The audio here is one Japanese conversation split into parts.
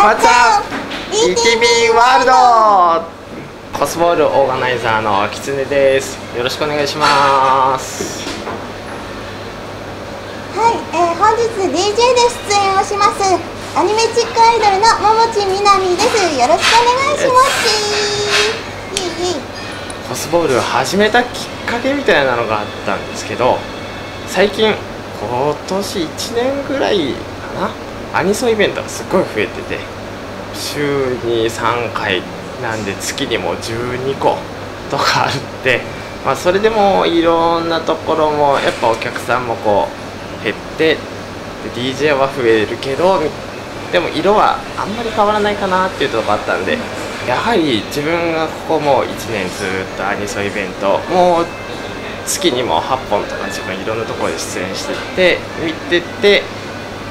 What's up? ETB ワールド。コスボールオーガナイザーのキツネです。よろしくお願いします。はい、えー、本日 DJ で出演をしますアニメチックアイドルの桃地みなみです。よろしくお願いします。コスボールを始めたきっかけみたいなのがあったんですけど最近今年1年ぐらいかなアニソンイベントがすごい増えてて週に3回なんで月にも12個とかあって、まあ、それでもいろんなところもやっぱお客さんもこう減ってで DJ は増えるけどでも色はあんまり変わらないかなっていうとこがあったんでやはり自分がここもう1年ずっとアニソンイベントもう月にも8本とか自分いろんなところで出演してって見てって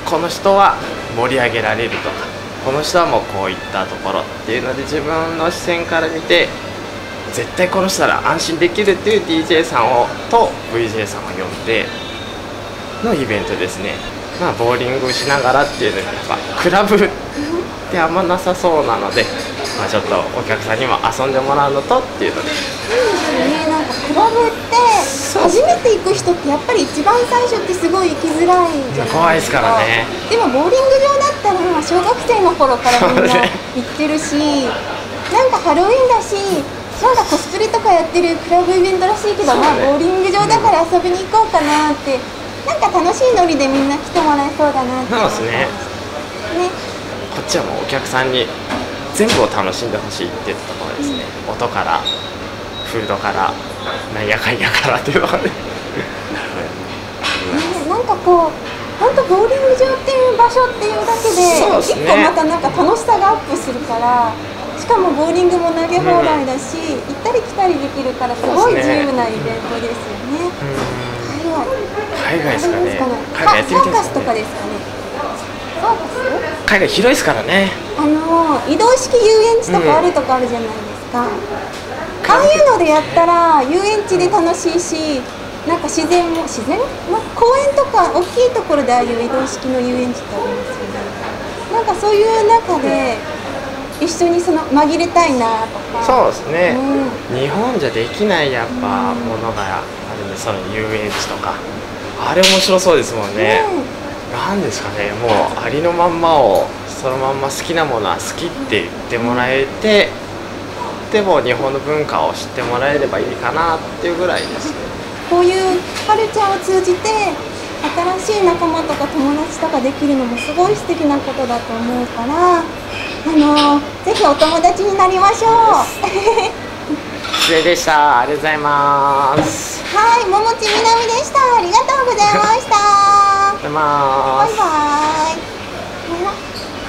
この人は盛り上げられるとか。この人はもうこういったところっていうので自分の視線から見て絶対この人なら安心できるっていう DJ さんをと VJ さんを呼んでのイベントですね。まあボーリングしながらっていうのがやっぱクラブってあんまなさそうなので、まあ、ちょっとお客さんにも遊んでもらうのとっていうので。ねなんかクラブって初めて行く人ってやっぱり一番最初ってすごい行きづらいじゃないですか。怖いですからね。でもボーリング場だったら小学生の頃からみんな行ってるし、なんかハロウィンだしなんかコスプレとかやってるクラブイベントらしいけど、まあボーリング場だから遊びに行こうかなってなんか楽しいノリでみんな来てもらえそうだなって。そうですね。ね。こっちはもうお客さんに全部を楽しんでほしいっていうところですね、音からフードからなんやかんやからっていうのがね。なんかこう本当ボーリング場っていう場所っていうだけでですね。一個またなんか楽しさがアップするからしかもボーリングも投げ放題だし、行ったり来たりできるからすごい自由なイベントですよね。海外。海外ですかね。海外やってみたいですサーカスとかねですかね。サーカス？海外広いですからね。あの移動式遊園地とかあるとこあるじゃないですか。ああいうのでやったら遊園地で楽しいし、なんか自然も自然？まあ公園とか大きいところでああいう移動式の遊園地ってありますよね。なんかそういう中で一緒にその紛れたいなとか。そうですね、うん日本じゃできないやっぱものがあるんでその遊園地とかあれ面白そうですもんね、なんですかねもうありのまんまをそのまんま好きなものは好きって言ってもらえてでも日本の文化を知ってもらえればいいかなっていうぐらいですね。こういうカルチャーを通じて新しい仲間とか友達とかできるのもすごい素敵なことだと思うからあのぜひお友達になりましょう。失礼でした。ありがとうございます。はいももちみなみでした。ありがとうございました。バイバイ